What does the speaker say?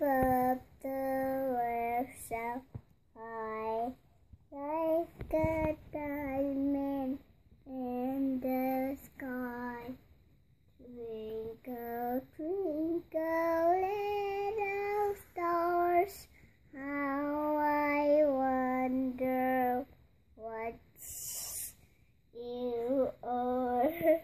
above the world so high, like a diamond in the sky. Twinkle, twinkle, little stars, how I wonder what you are.